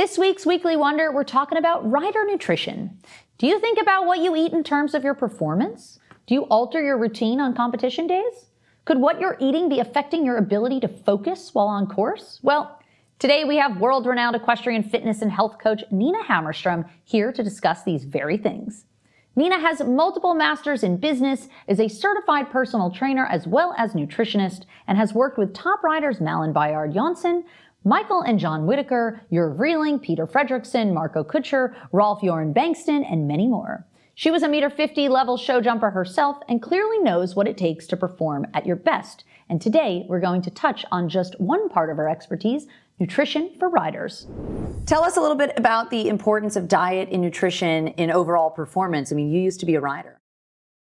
This week's Weekly Wonder, we're talking about rider nutrition. Do you think about what you eat in terms of your performance? Do you alter your routine on competition days? Could what you're eating be affecting your ability to focus while on course? Well, today we have world renowned equestrian fitness and health coach Nina Hammerstrom here to discuss these very things. Nina has multiple masters in business, is a certified personal trainer as well as nutritionist, and has worked with top riders Malin Baryard Johnsson, Michael and John Whitaker, Vrieling, Peder Fredricson, Marco Kutscher, Rolf Göran Bengtsson, and many more. She was a meter 50 level show jumper herself and clearly knows what it takes to perform at your best. And today we're going to touch on just one part of her expertise, nutrition for riders. Tell us a little bit about the importance of diet and nutrition in overall performance. I mean, you used to be a rider.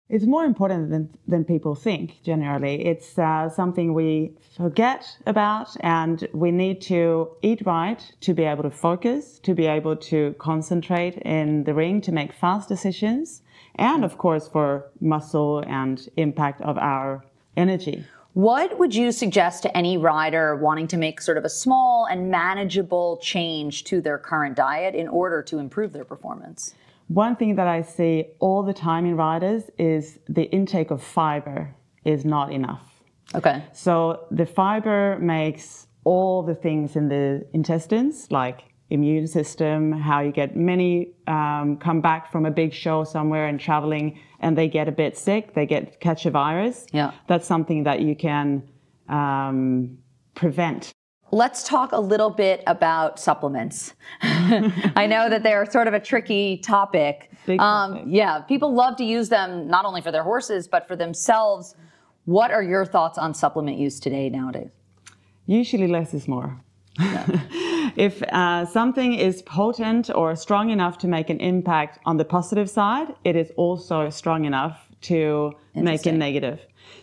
It's more important than, than people think generally. It's uh, something we forget about, and we need to eat right to be able to focus, to be able to concentrate in the ring, to make fast decisions, and of course for muscle and impact of our energy. What would you suggest to any rider wanting to make sort of a small and manageable change to their current diet in order to improve their performance? One thing that I see all the time in riders is the intake of fiber is not enough. Okay. So the fiber makes all the things in the intestines, like immune system, how you get many um, come back from a big show somewhere and traveling and they get a bit sick, they get catch a virus. Yeah. That's something that you can um, prevent Let's talk a little bit about supplements. I know that they're sort of a tricky topic. Um, yeah, people love to use them not only for their horses, but for themselves. What are your thoughts on supplement use today, nowadays? Usually less is more. Yeah. if uh, something is potent or strong enough to make an impact on the positive side, it is also strong enough to make it negative.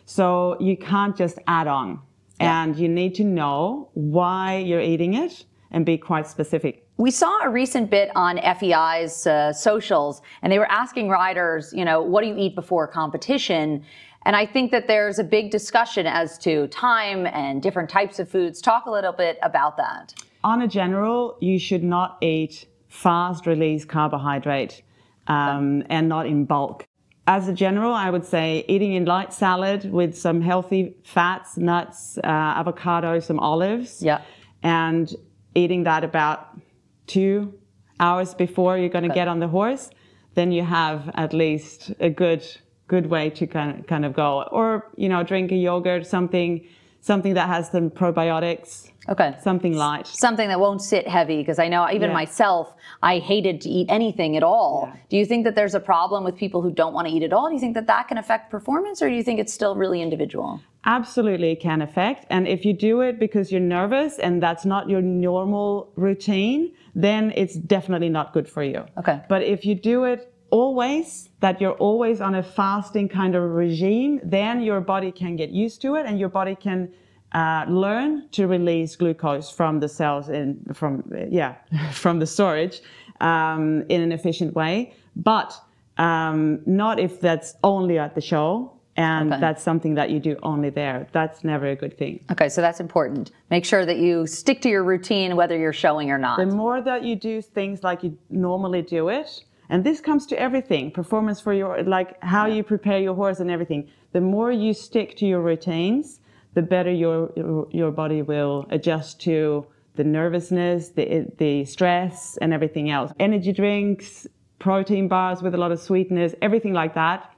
So you can't just add on. Yeah. And you need to know why you're eating it and be quite specific. We saw a recent bit on FEI's uh, socials, and they were asking riders, you know, what do you eat before competition? And I think that there's a big discussion as to time and different types of foods. Talk a little bit about that. On a general, you should not eat fast release carbohydrate um, okay. and not in bulk as a general, I would say eating a light salad with some healthy fats, nuts, uh, avocado, some olives. Yeah. And eating that about two hours before you're going to get on the horse, then you have at least a good good way to kind of, kind of go. Or you know, drink a yogurt, something something that has some probiotics Okay. Something light. Something that won't sit heavy because I know even yeah. myself, I hated to eat anything at all. Yeah. Do you think that there's a problem with people who don't want to eat at all? Do you think that that can affect performance or do you think it's still really individual? Absolutely it can affect. And if you do it because you're nervous and that's not your normal routine, then it's definitely not good for you. Okay. But if you do it always, that you're always on a fasting kind of regime, then your body can get used to it and your body can uh, learn to release glucose from the cells in from yeah from the storage um, in an efficient way, but um, not if that's only at the show and okay. that's something that you do only there. That's never a good thing. Okay, so that's important. Make sure that you stick to your routine whether you're showing or not. The more that you do things like you normally do it, and this comes to everything, performance for your like how you prepare your horse and everything. The more you stick to your routines, the better your your body will adjust to the nervousness, the the stress, and everything else. Energy drinks, protein bars with a lot of sweetness, everything like that,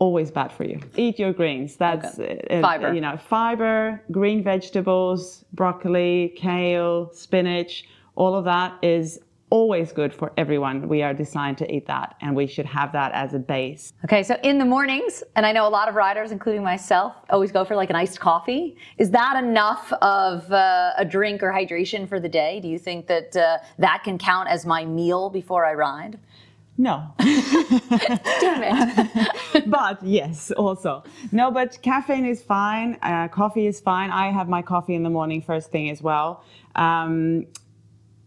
always bad for you. Eat your greens. That's okay. uh, fiber. You know, fiber, green vegetables, broccoli, kale, spinach. All of that is always good for everyone. We are designed to eat that and we should have that as a base. Okay, so in the mornings, and I know a lot of riders, including myself, always go for like an iced coffee. Is that enough of uh, a drink or hydration for the day? Do you think that uh, that can count as my meal before I ride? No. Damn it. but yes, also. No, but caffeine is fine. Uh, coffee is fine. I have my coffee in the morning first thing as well. Um,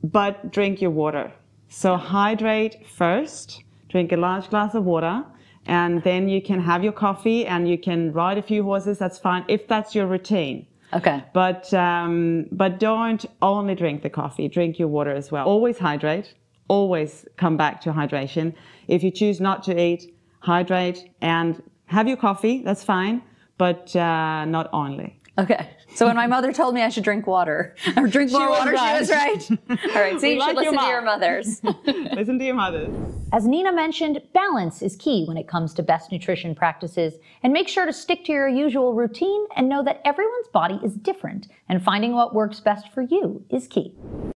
but drink your water. So hydrate first, drink a large glass of water, and then you can have your coffee and you can ride a few horses, that's fine, if that's your routine. Okay. But um, but don't only drink the coffee. Drink your water as well. Always hydrate. Always come back to hydration. If you choose not to eat, hydrate and have your coffee. That's fine, but uh, not only. Okay. So when my mother told me I should drink water or drink more was water, right. she was right. All right. So you like should your listen to your mothers. Listen to your mothers. As Nina mentioned, balance is key when it comes to best nutrition practices. And make sure to stick to your usual routine and know that everyone's body is different, and finding what works best for you is key.